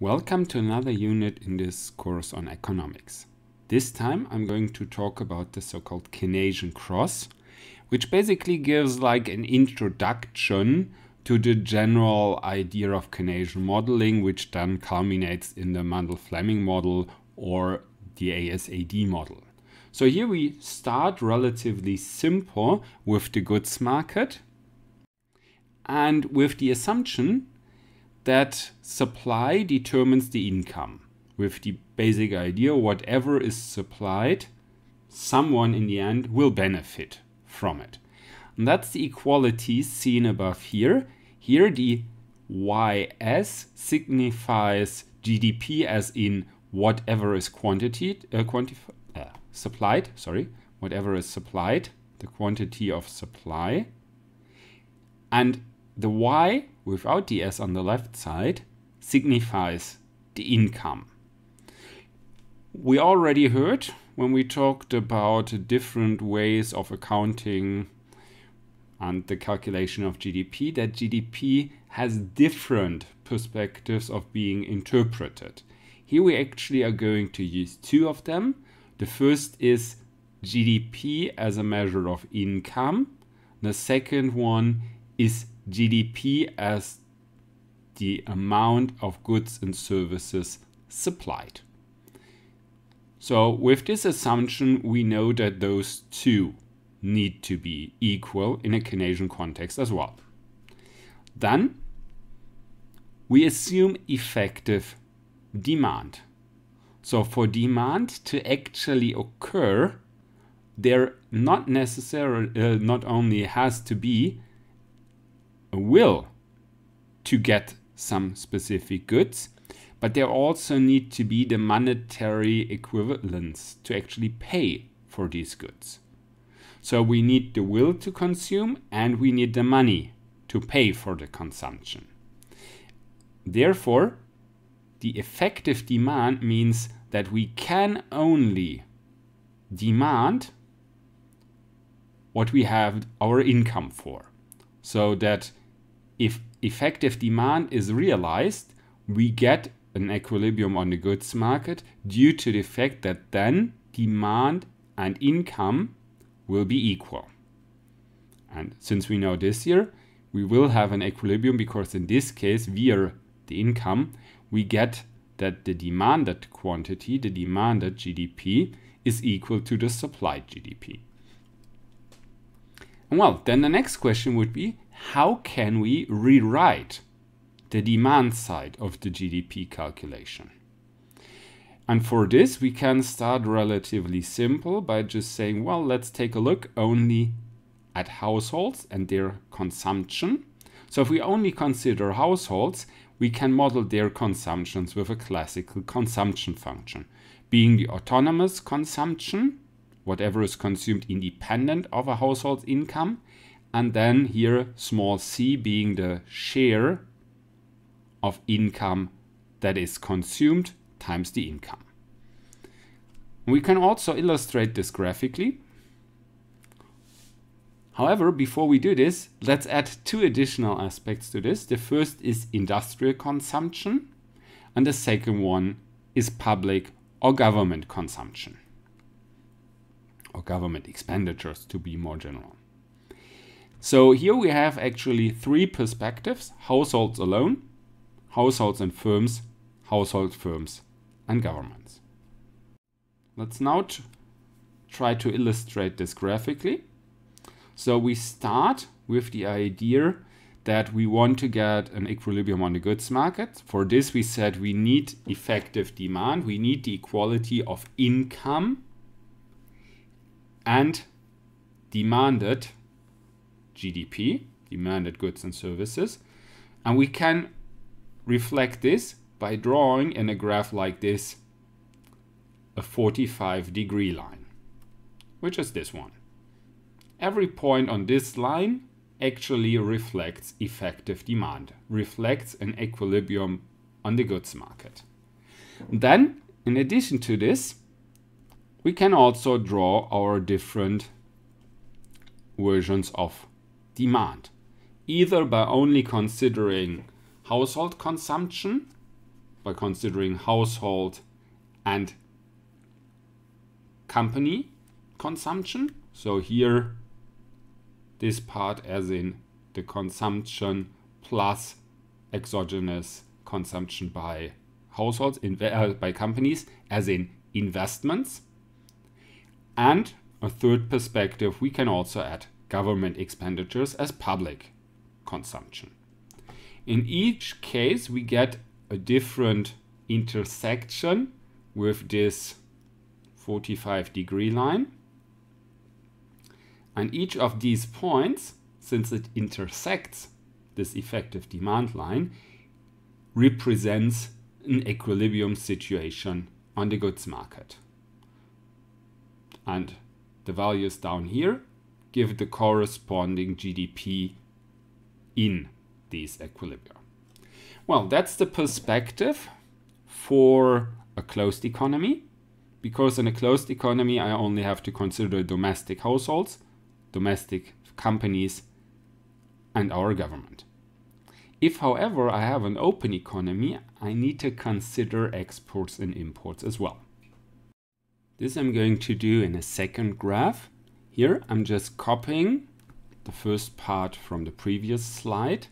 Welcome to another unit in this course on economics. This time I'm going to talk about the so-called Keynesian cross, which basically gives like an introduction to the general idea of Keynesian modeling, which then culminates in the Mundell-Fleming model or the ASAD model. So here we start relatively simple with the goods market and with the assumption that supply determines the income with the basic idea whatever is supplied, someone in the end will benefit from it. And that's the equality seen above here. Here the YS signifies GDP as in whatever is quantity, uh, uh, supplied, sorry, whatever is supplied, the quantity of supply. And the Y without the S on the left side signifies the income. We already heard when we talked about different ways of accounting and the calculation of GDP that GDP has different perspectives of being interpreted. Here we actually are going to use two of them. The first is GDP as a measure of income. The second one is GDP as the amount of goods and services supplied. So with this assumption, we know that those two need to be equal in a Keynesian context as well. Then we assume effective demand. So for demand to actually occur, there not necessarily uh, not only has to be a will to get some specific goods, but there also need to be the monetary equivalents to actually pay for these goods. So we need the will to consume and we need the money to pay for the consumption. Therefore, the effective demand means that we can only demand what we have our income for. So that if effective demand is realized, we get an equilibrium on the goods market due to the fact that then demand and income will be equal. And since we know this here, we will have an equilibrium because in this case, via the income, we get that the demanded quantity, the demanded GDP, is equal to the supplied GDP. Well, then the next question would be, how can we rewrite the demand side of the GDP calculation? And for this, we can start relatively simple by just saying, well, let's take a look only at households and their consumption. So if we only consider households, we can model their consumptions with a classical consumption function, being the autonomous consumption, whatever is consumed independent of a household's income, and then here small c being the share of income that is consumed times the income. We can also illustrate this graphically. However, before we do this, let's add two additional aspects to this. The first is industrial consumption, and the second one is public or government consumption, or government expenditures to be more general. So here we have actually three perspectives, households alone, households and firms, household firms and governments. Let's now try to illustrate this graphically. So we start with the idea that we want to get an equilibrium on the goods market. For this we said we need effective demand, we need the equality of income and demanded GDP, demanded goods and services. And we can reflect this by drawing in a graph like this a 45 degree line, which is this one. Every point on this line actually reflects effective demand, reflects an equilibrium on the goods market. Then, in addition to this, we can also draw our different versions of demand, either by only considering household consumption by considering household and company consumption. So here, this part as in the consumption plus exogenous consumption by households, uh, by companies, as in investments. And a third perspective, we can also add government expenditures as public consumption. In each case, we get a different intersection with this 45 degree line. And each of these points, since it intersects this effective demand line, represents an equilibrium situation on the goods market. And the values down here give the corresponding GDP in these equilibria. Well, that's the perspective for a closed economy. Because in a closed economy, I only have to consider domestic households, domestic companies, and our government. If, however, I have an open economy, I need to consider exports and imports as well. This I'm going to do in a second graph. Here I'm just copying the first part from the previous slide.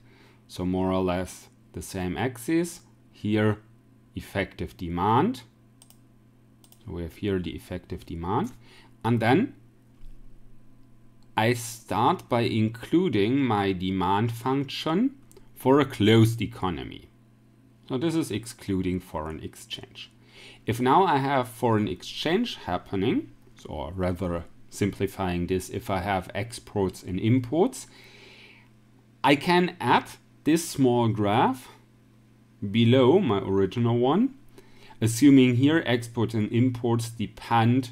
So more or less the same axis. Here effective demand. So we have here the effective demand. And then I start by including my demand function for a closed economy. So this is excluding foreign exchange. If now I have foreign exchange happening, or rather simplifying this, if I have exports and imports, I can add this small graph below my original one, assuming here exports and imports depend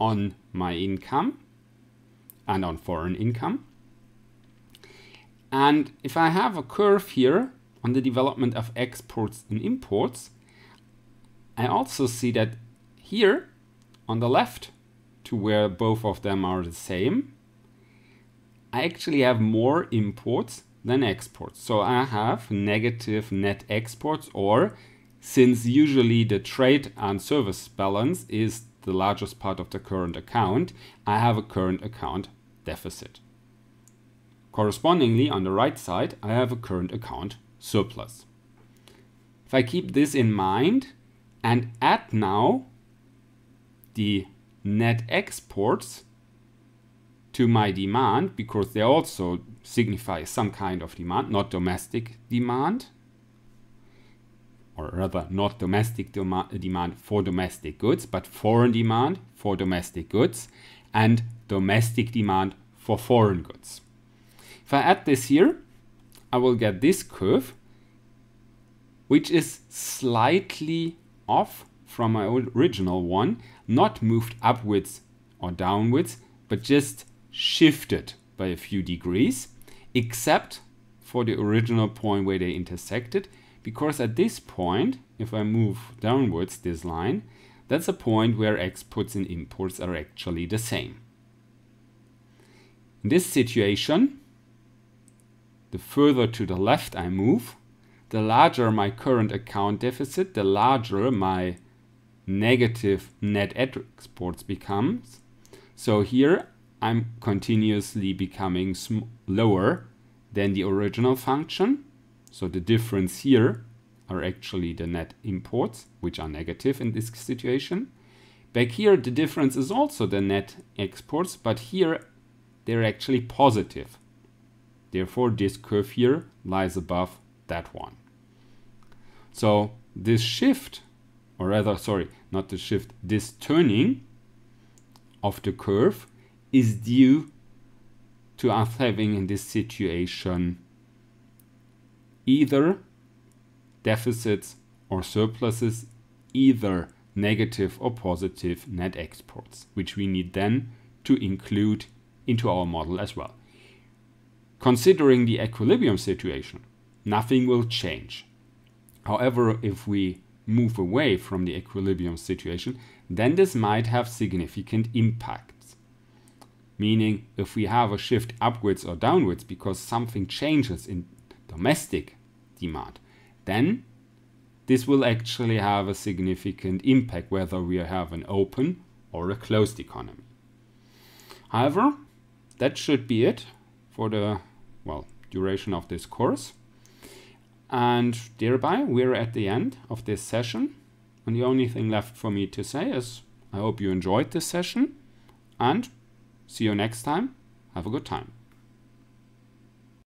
on my income and on foreign income. And if I have a curve here on the development of exports and imports, I also see that here on the left to where both of them are the same, I actually have more imports than exports. So I have negative net exports or since usually the trade and service balance is the largest part of the current account, I have a current account deficit. Correspondingly, on the right side, I have a current account surplus. If I keep this in mind and add now the net exports to my demand, because they also signify some kind of demand, not domestic demand, or rather not domestic demand for domestic goods, but foreign demand for domestic goods and domestic demand for foreign goods. If I add this here, I will get this curve, which is slightly off from my original one, not moved upwards or downwards, but just shifted by a few degrees, except for the original point where they intersected, because at this point, if I move downwards this line, that's a point where exports and imports are actually the same. In this situation, the further to the left I move, the larger my current account deficit, the larger my negative net exports becomes. So here I'm continuously becoming lower than the original function. So the difference here are actually the net imports, which are negative in this situation. Back here, the difference is also the net exports, but here they're actually positive. Therefore, this curve here lies above that one. So this shift, or rather, sorry, not the shift, this turning of the curve is due to us having in this situation either deficits or surpluses, either negative or positive net exports, which we need then to include into our model as well. Considering the equilibrium situation, nothing will change. However, if we move away from the equilibrium situation, then this might have significant impacts. Meaning, if we have a shift upwards or downwards because something changes in domestic demand, then this will actually have a significant impact whether we have an open or a closed economy. However, that should be it for the well duration of this course. And thereby we're at the end of this session. And the only thing left for me to say is I hope you enjoyed this session and see you next time. Have a good time.